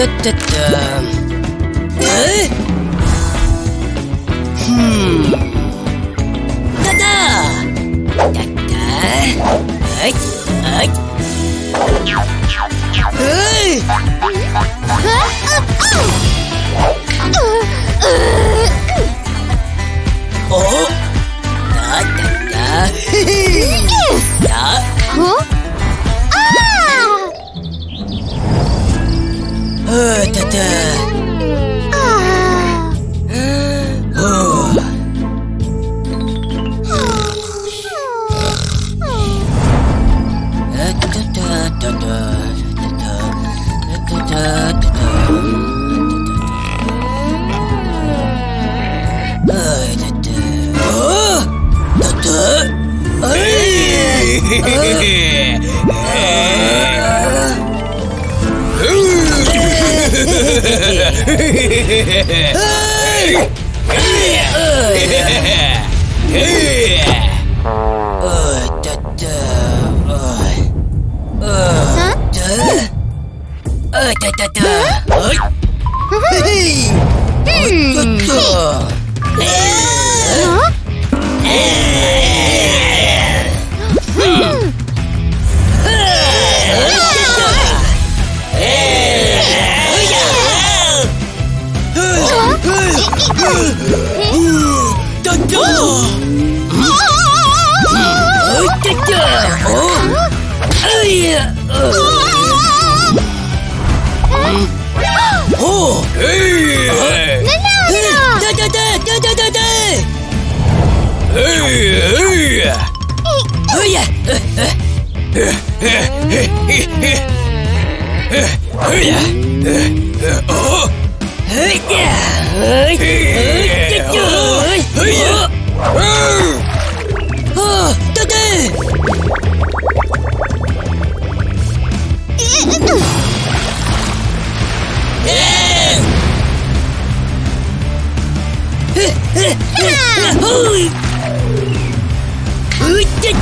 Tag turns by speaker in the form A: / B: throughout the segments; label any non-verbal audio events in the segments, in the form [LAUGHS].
A: Da da da. Huh? Hmm. Ủa? Đó, đó, đó. Đó. Hả? Hey!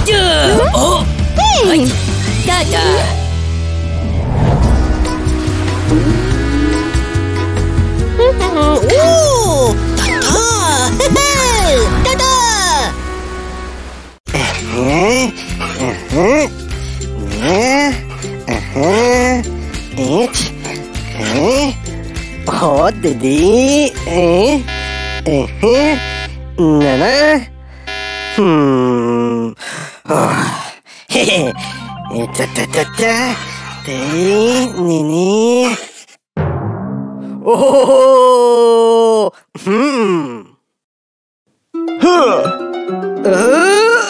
A: chưa Ồ Cha cha
B: Ồ, đi đi Ờ, ờ, nè nè Hmm 嘿，[LAUGHS] 哒哒哒哒，得，妮妮，哦吼吼，
C: 呵，
B: 呃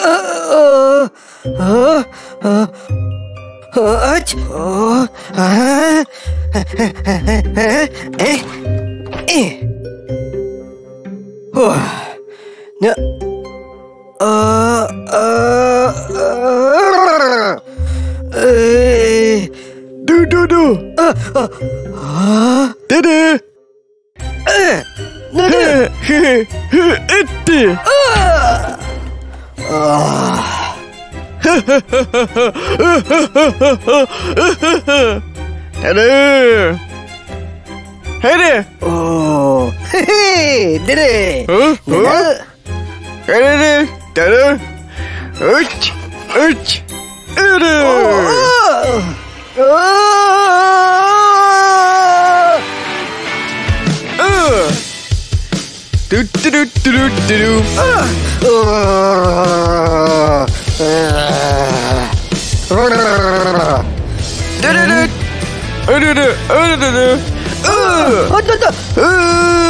B: 呃呃呃呃呃，哎，哎，哎，哎，哎，哎，哎，哎，哎，哎，Ờ, ờ, ờ. Ê,
C: đu đu đu.
B: Ờ, ờ. Hả?
C: Đê đê.
B: Ê, nè nè.
C: Ít đi.
B: Ờ. Ờ.
C: Đê đê. Hey there.
B: Oh, hey, did it? Huh?
C: Huh? Hey, did it? Dada. Ouch. Ouch. Dada. Do do do do do do do.
B: Ah.
C: Do do do. Oh do do. Oh do do. Ah.
B: Oh do do. Ah.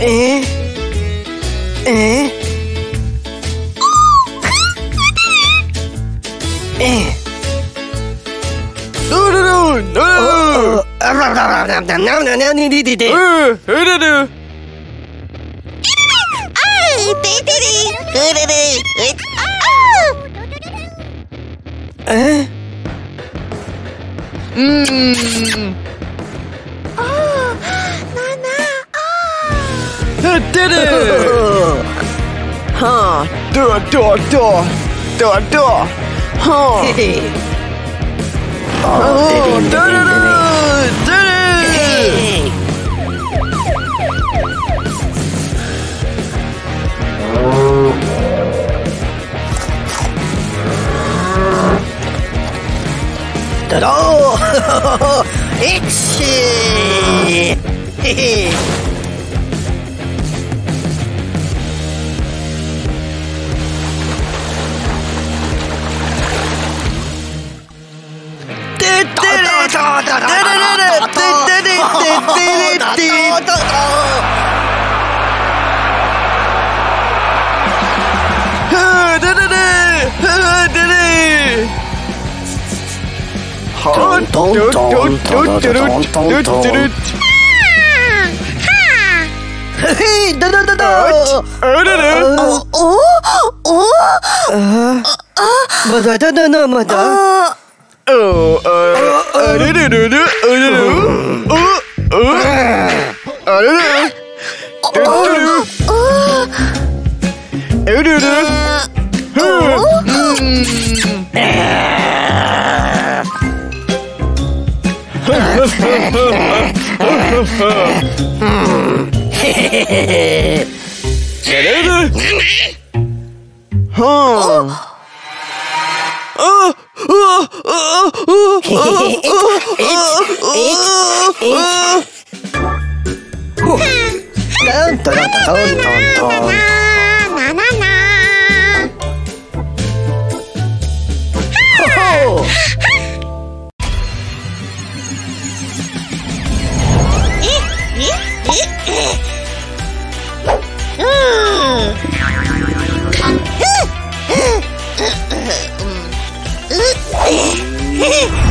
B: Ê. Ê. Ê.
C: Đu đu đu Đu. Đu Mmm. it did it! huh. Do it, do it, do it. Do it, do it. Huh.
B: oh, did it, did it,
C: did it!
B: Ta-da! it's...
C: 咚咚咚咚咚咚咚咚咚咚咚咚咚
B: 嘿嘿，等等等等，
C: 等等，
B: 哦
D: 哦哦，
B: 啊
D: 啊，
B: 么的等等等么的，
D: 哦
C: 呃呃，等等等等，哦哦哦，啊等等，等等，
D: 哦，
C: 等等，哦，嗯。トン
B: トントントント
D: ン。Ah!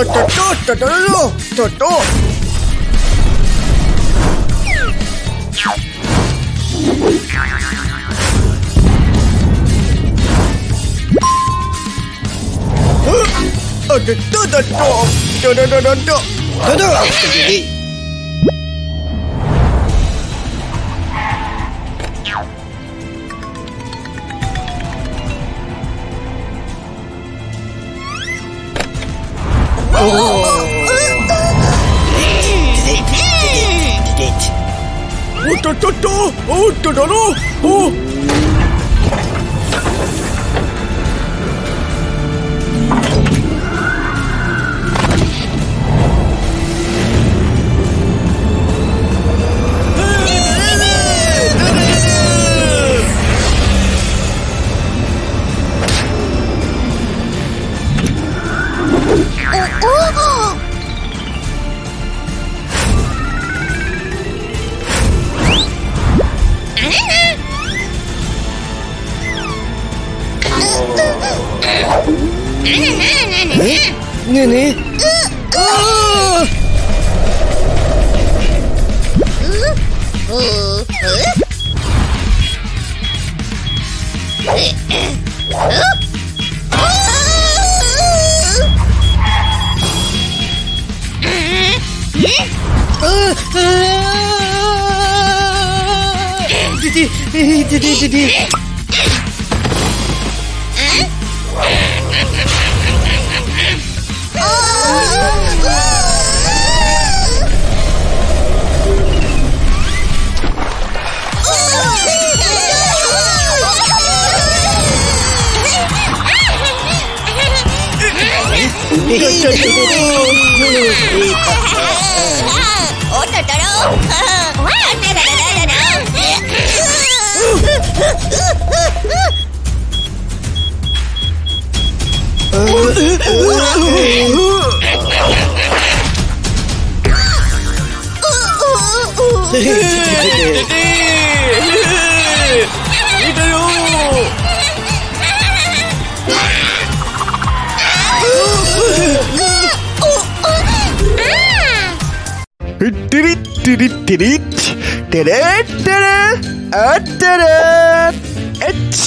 C: ととととととととどとどとどとどとどとど
B: とどおっ
C: とっとっとおっとだろおっ
B: นี้ Ủa
D: trời trời đâu Quá nè nè nè nè
C: tiri tiri tere tere tere etch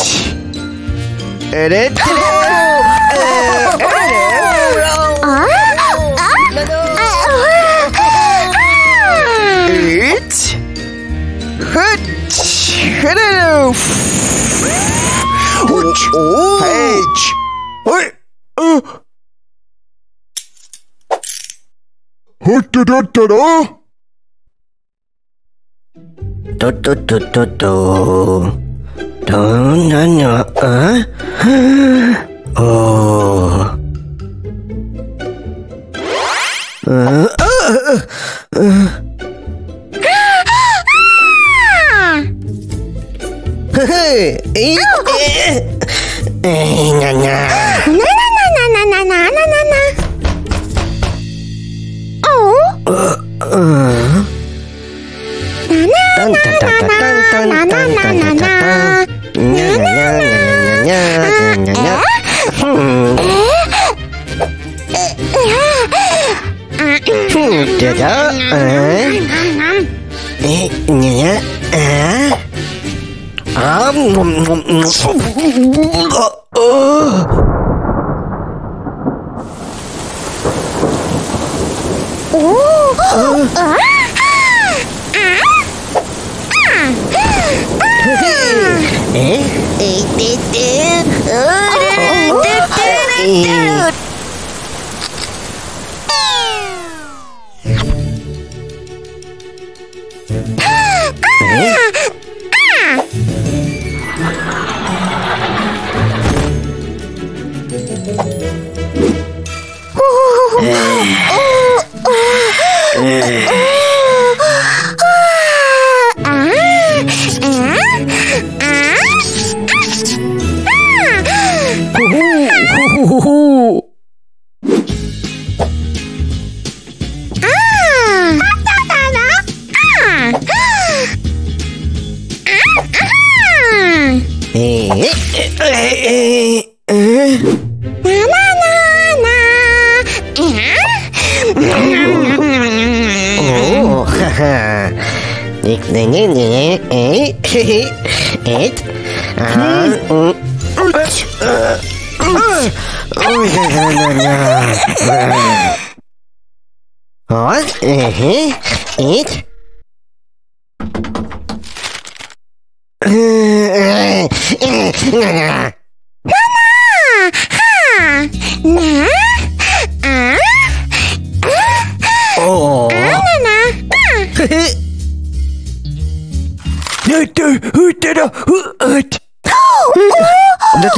C: ere tere It's hutch hello hutch hutch hutch hutch hutch hutch
B: tu tu tu tu tu đó nó nhỏ ở ồ. Ý nhà nhà na
D: na na na na na na na na na ồ.
B: Được đó à. Nhẹ à. À.
D: Ủa?
B: Ờ.
D: Yeah.
B: Вот, ага, ага. え
D: え
B: おーははね
D: ね
B: ねねえええあーうんうっち What?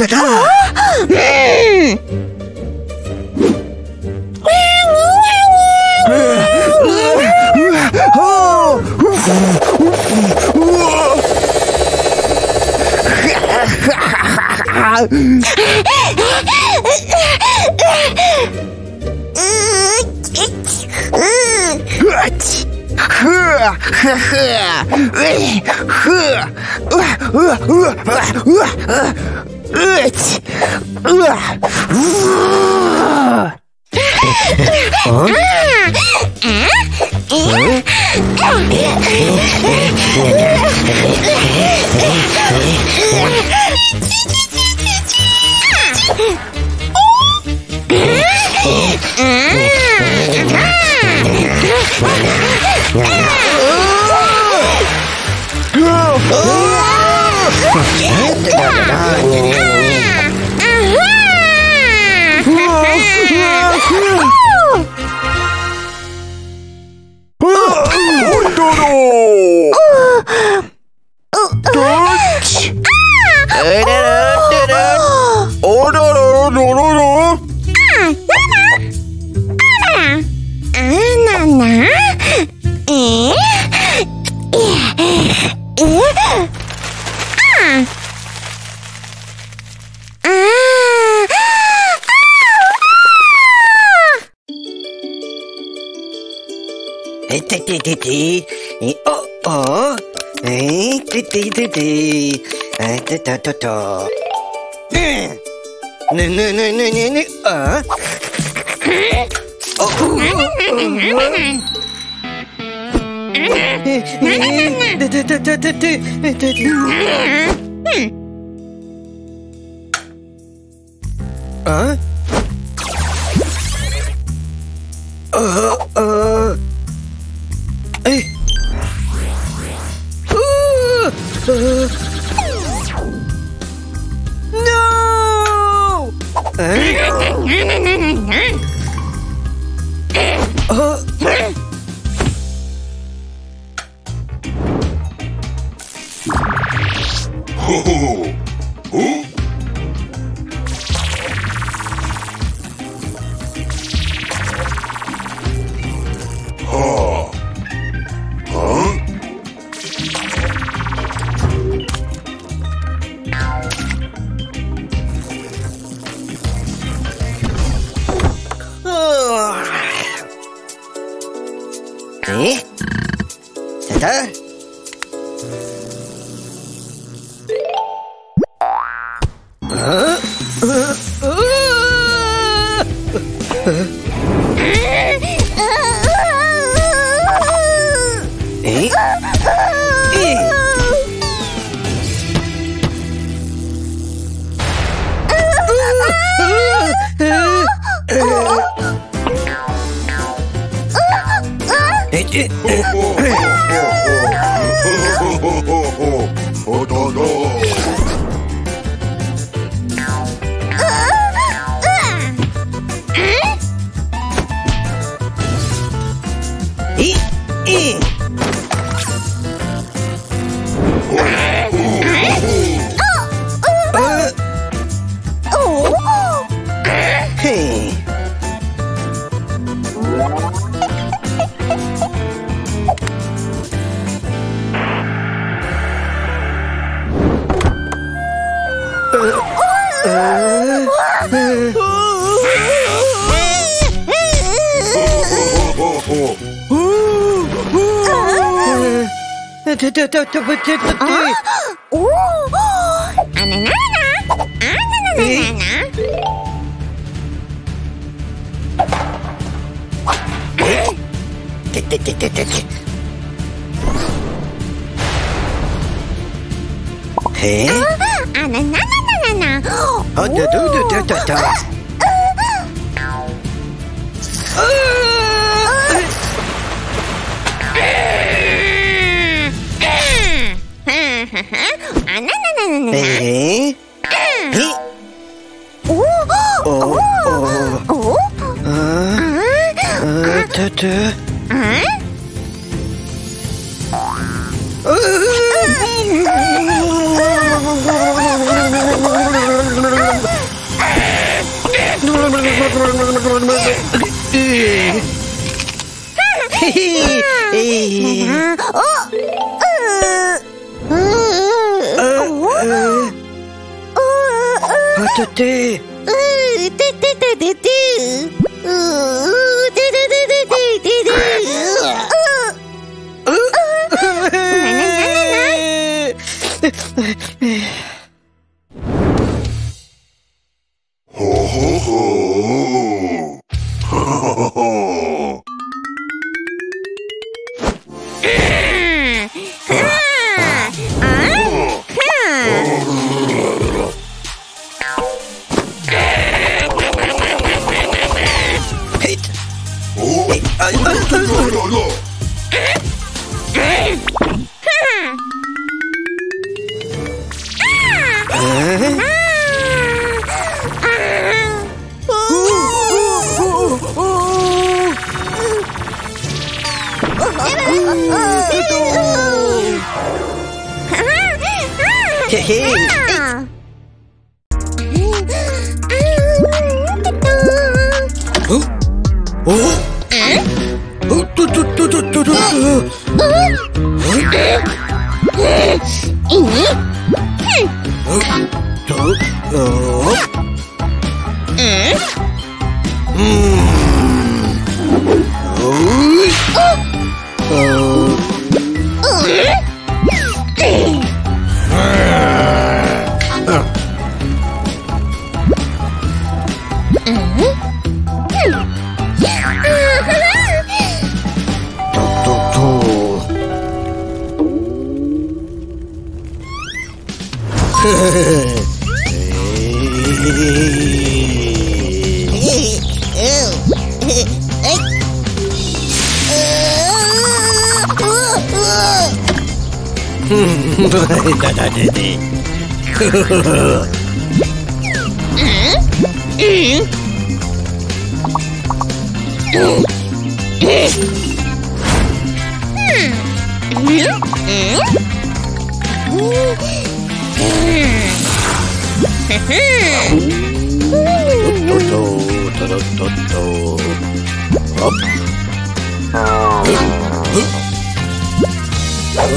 D: Eh? Eat?
C: Ха-ха-ха!
B: Oh.
C: Nutter,
B: 띠띠 어어 에이 띠띠띠띠 아 뜨따따따 느느느느느느 어 어? No! Uh. てててててて
D: おおあなななあなななな
B: ててててててえ、あ
D: なななななな
B: あだだだだだああ
D: Eh?
B: Hi.
D: Oh, oh,
B: oh.
D: Oh. Ah.
B: Tete. Hehehe.
D: Oh.
B: Tété
D: Tété Tété
B: 헤헤.
D: 어?
B: 어? 어? 또또또또또또 어? 어? 어?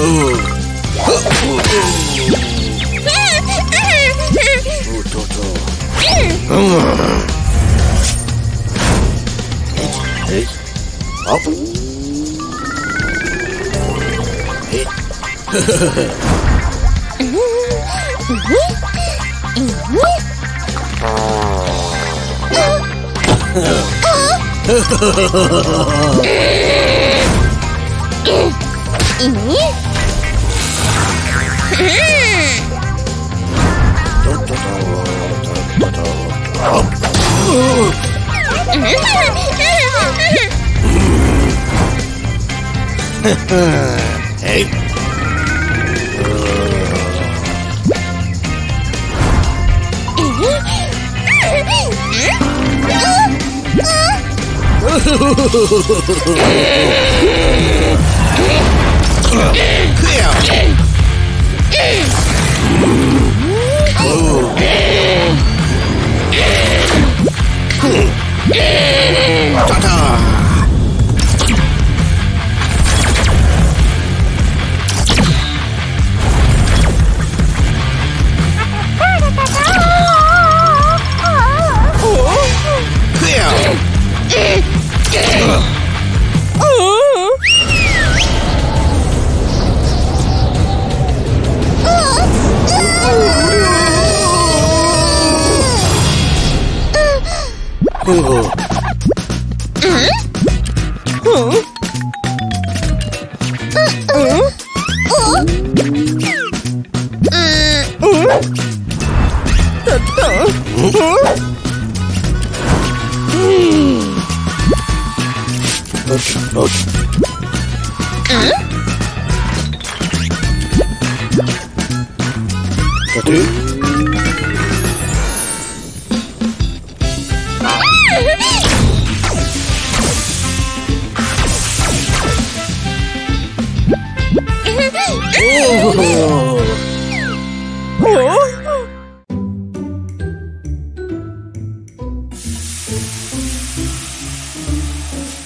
B: Ooh.
D: Ini? hey.
B: 짜잔!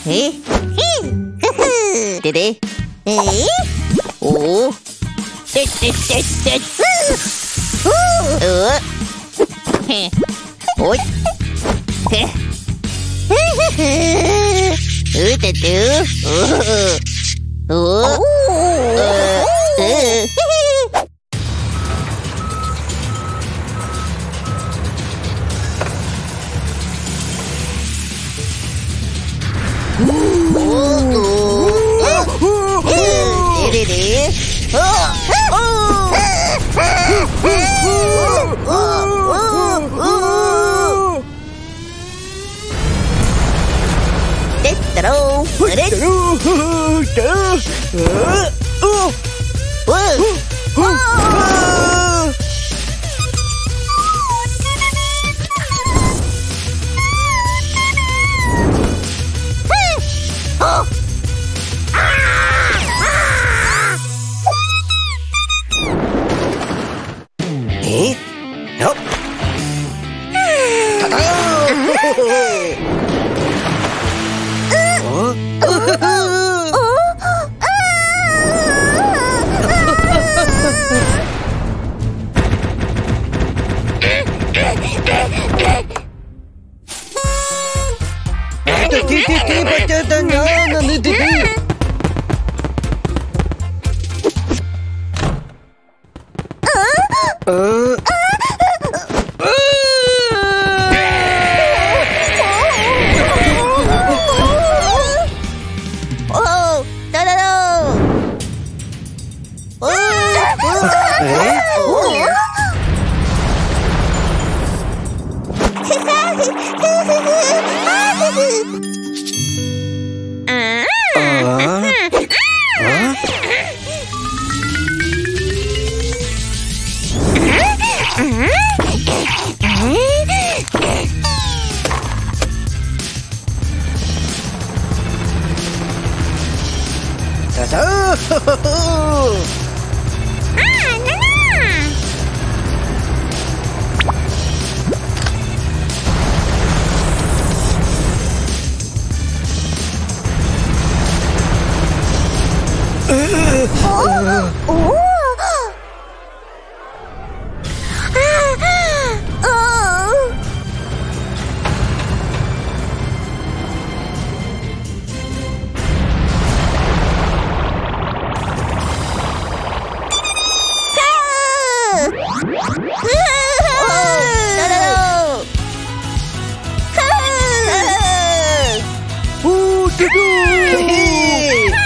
D: Hí. Hí. Tê tê [LAUGHS] Hí. Ồ Tê tê tê tê Ừ Ôi Hí Ừ tê tê Ừ Ừ Ừ Ừ Eh?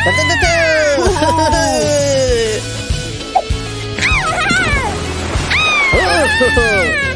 B: Ho ho ho!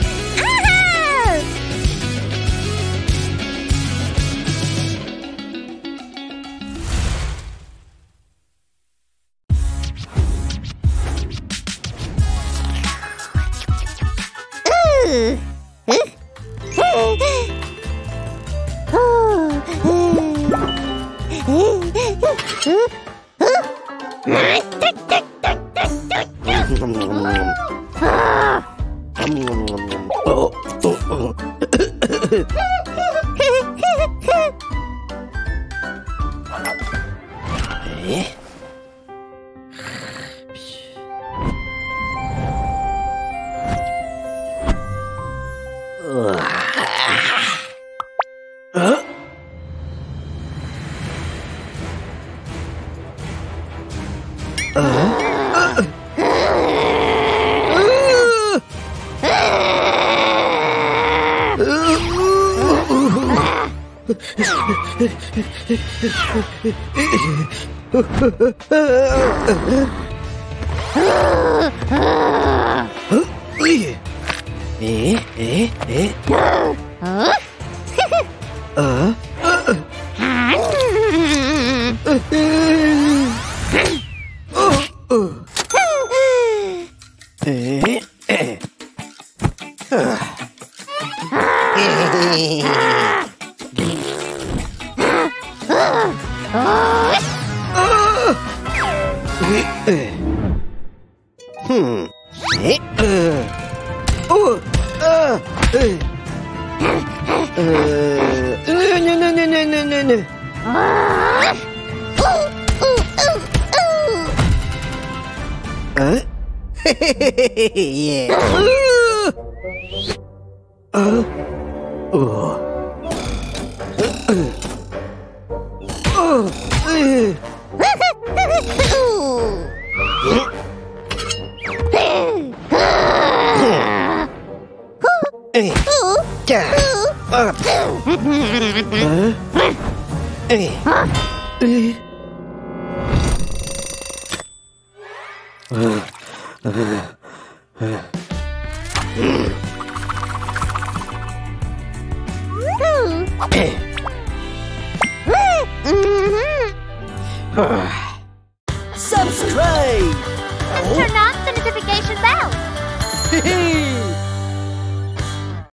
B: ええええ Euh... Non, non, non, non, non, non, non. Hein [LAUGHS] yeah. Uh, uh. Oh. oh.